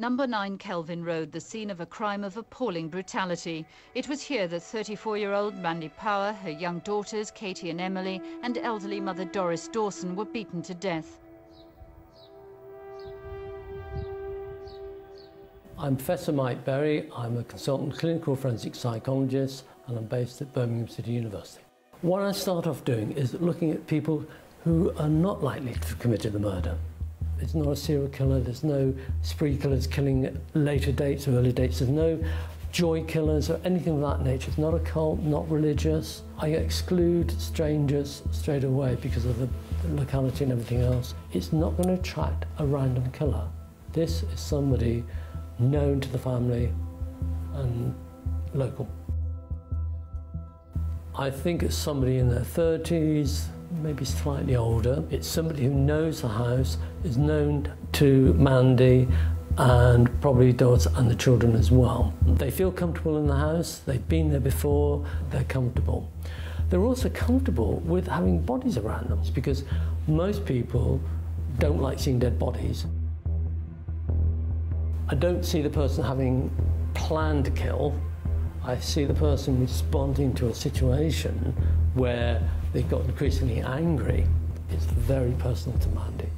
Number 9 Kelvin Road, the scene of a crime of appalling brutality. It was here that 34-year-old Mandy Power, her young daughters Katie and Emily, and elderly mother Doris Dawson were beaten to death. I'm Professor Mike Berry. I'm a consultant clinical forensic psychologist and I'm based at Birmingham City University. What I start off doing is looking at people who are not likely to have committed the murder. It's not a serial killer, there's no spree killers killing at later dates or early dates, there's no joy killers or anything of that nature. It's not a cult, not religious. I exclude strangers straight away because of the locality and everything else. It's not going to attract a random killer. This is somebody known to the family and local. I think it's somebody in their 30s, maybe slightly older. It's somebody who knows the house, is known to Mandy and probably Doris and the children as well. They feel comfortable in the house, they've been there before, they're comfortable. They're also comfortable with having bodies around them because most people don't like seeing dead bodies. I don't see the person having planned to kill. I see the person responding to a situation where they got increasingly angry. It's very personal to Mandy.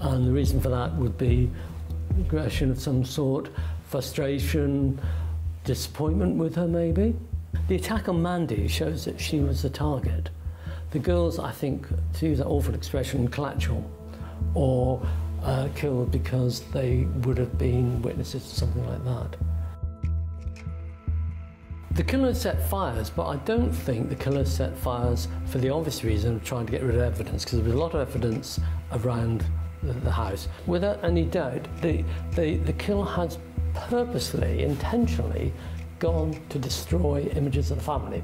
And the reason for that would be aggression of some sort, frustration, disappointment with her maybe. The attack on Mandy shows that she was the target. The girls, I think, to use that awful expression, collateral, or uh, killed because they would have been witnesses to something like that. The killer set fires, but I don't think the killer set fires for the obvious reason of trying to get rid of evidence, because there was a lot of evidence around the, the house. Without any doubt, the, the, the killer has purposely, intentionally gone to destroy images of the family.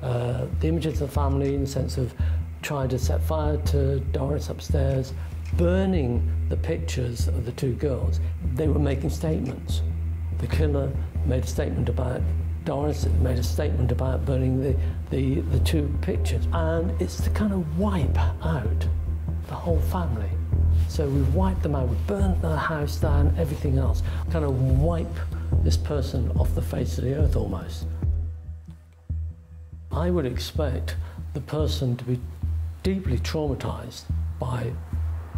Uh, the images of the family in the sense of trying to set fire to Doris upstairs, burning the pictures of the two girls, they were making statements. The killer made a statement about Doris made a statement about burning the, the, the two pictures. And it's to kind of wipe out the whole family. So we've wiped them out, we've burnt the house down, everything else. Kind of wipe this person off the face of the earth almost. I would expect the person to be deeply traumatized by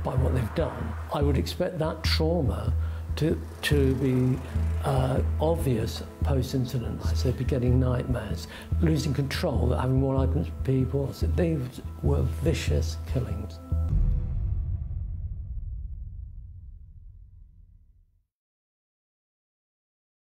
by what they've done, I would expect that trauma to, to be uh, obvious post-incident. So they'd be getting nightmares, losing control, having more arguments with people. So these were vicious killings.